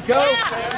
go. Yeah.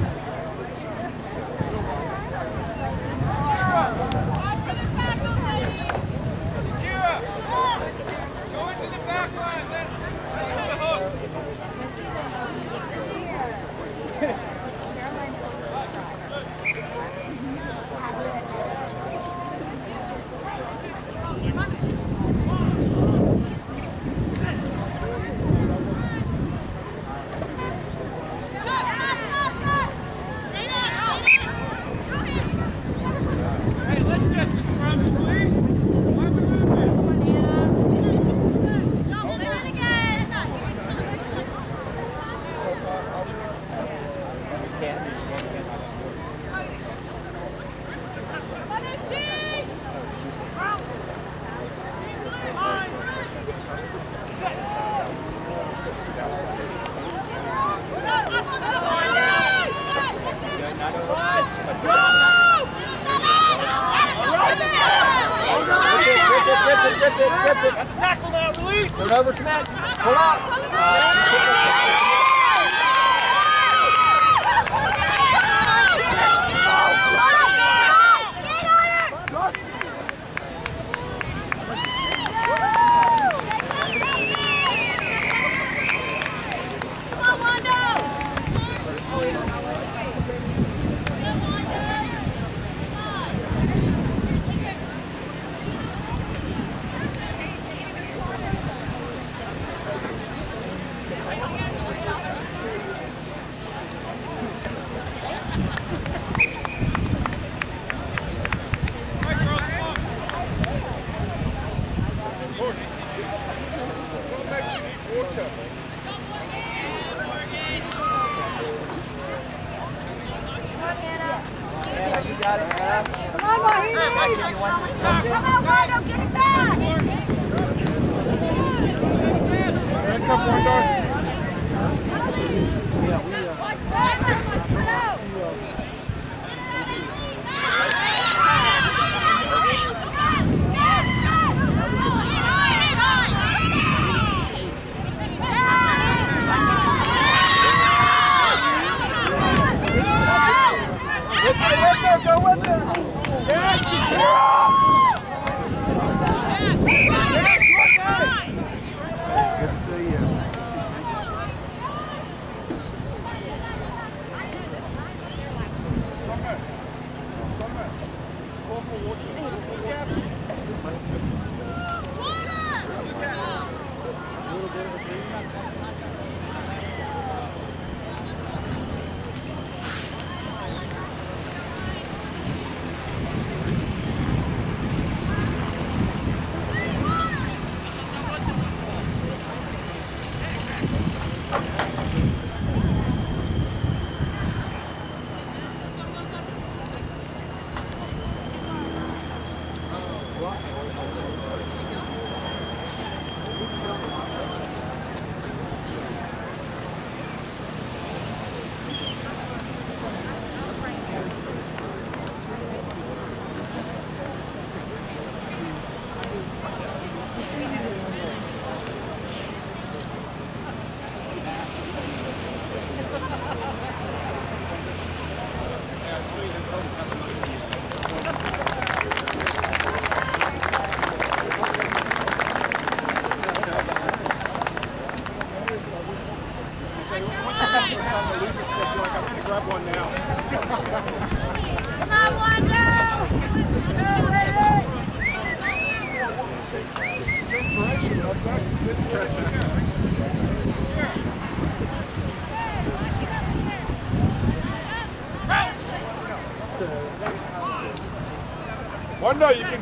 Rip it, rip it. That's a tackle now. Release. Don't overcommit. Pull up. Come on, Mahi! Come on, Marty. Get it back. Back up, Wendorf.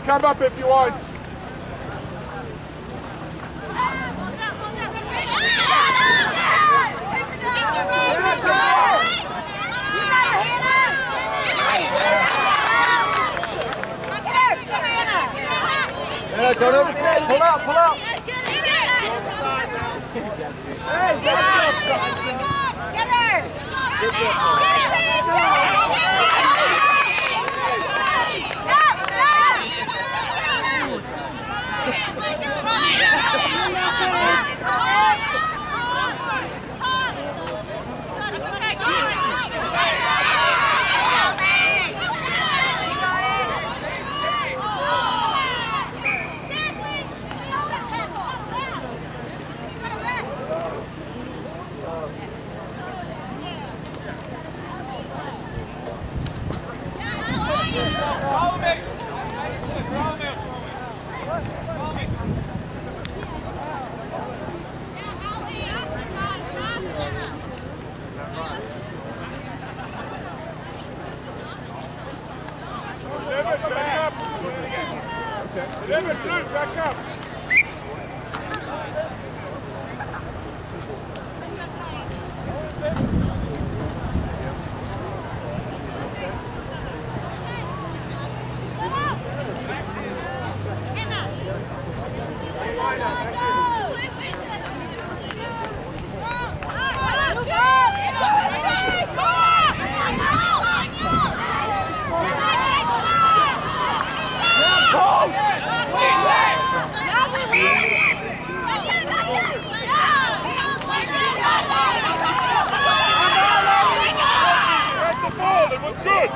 Come up if you want. Yeah, turn over. Pull out, pull out. It was good.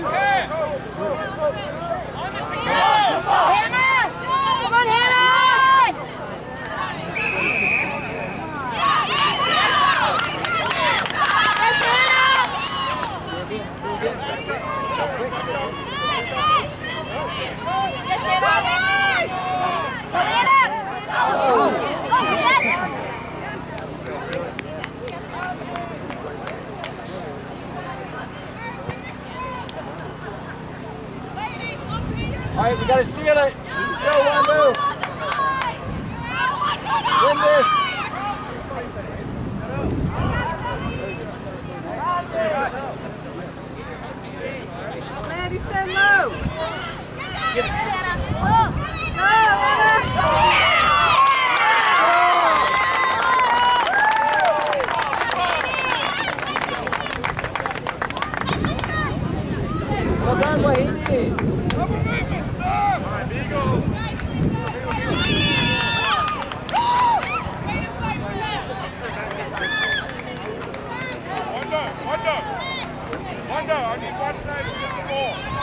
10. Wanda, I need one side to get the ball.